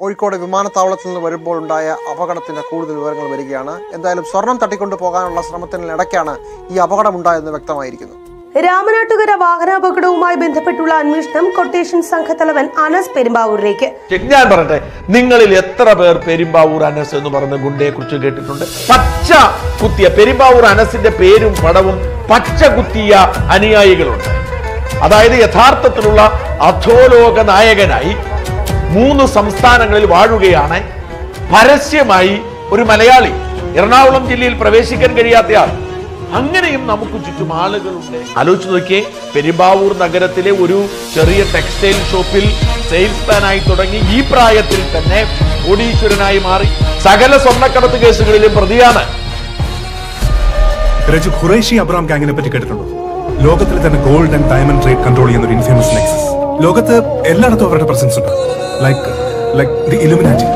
കോഴിക്കോട് വിമാനത്താവളത്തിൽ നിന്ന് വരുമ്പോൾ ഉണ്ടായ അപകടത്തിന്റെ കൂടുതൽ വിവരങ്ങൾ വരികയാണ്. എന്തായാലും സ്വർണം തട്ടിക്കൊണ്ടു പോകാനുള്ള ശ്രമത്തിനിടയ്ക്കാണ് ഈ അപകടമുണ്ടായെന്ന് വ്യക്തമായിരിക്കുന്നു. രാമനാട്ടുകര വാഹനാപകടവുമായി ബന്ധപ്പെട്ടുള്ള അന്വേഷണം കൊട്ടേഷൻ സംഘത്തലവൻ അനസ് പെരുമ്പാവൂരിലേക്ക്. ഞാൻ പറയട്ടെ നിങ്ങളിൽ എത്ര പേർ പെരുമ്പാവൂർ അനസ് എന്ന് പറഞ്ഞ ഗുണ്ടയെ കുറിച്ച് കേട്ടിട്ടുണ്ട്? പച്ച കുത്തിയ പെരുമ്പാവൂർ അനസിന്റെ പേരും പടവും പച്ച കുത്തിയ അനുയായികളുണ്ട്. അതായത് യഥാർത്ഥത്തിലുള്ള അധോലോക നായകനായി മൂന്ന് സംസ്ഥാനങ്ങളിൽ വാഴുകയാണ് പരസ്യമായി ഒരു മലയാളി. എറണാകുളം ജില്ലയിൽ പ്രവേശിക്കാൻ കഴിയാത്തയാൾ. അങ്ങനെയും നമുക്ക് ചുറ്റും ആളുകളുണ്ട്. ആലോചിച്ച് നോക്കിയേ പെരുമ്പാവൂർ നഗരത്തിലെ ഒരു ചെറിയ ടെക്സ്റ്റൈൽ ഷോപ്പിൽ സെയിൽസ്മാനായി തുടങ്ങി ഈ പ്രായത്തിൽ തന്നെ കോടീശ്വരനായി മാറി. സകല സ്വർണക്കടത്ത് കേസുകളിലും പ്രതിയാണ്. ഖുറേഷി അബ്രാം ഗാങ്ങിനെ പറ്റി കേട്ടിട്ടുണ്ടോ? ലോകത്തിലെ തന്നെ gold and diamond trade control ചെയ്യുന്ന ഒരു ഇൻഫേമസ് ലോകത്ത് എല്ലായിടത്തും അവരുടെ പ്രസൻസ് ഉണ്ട്. Like like the Illuminati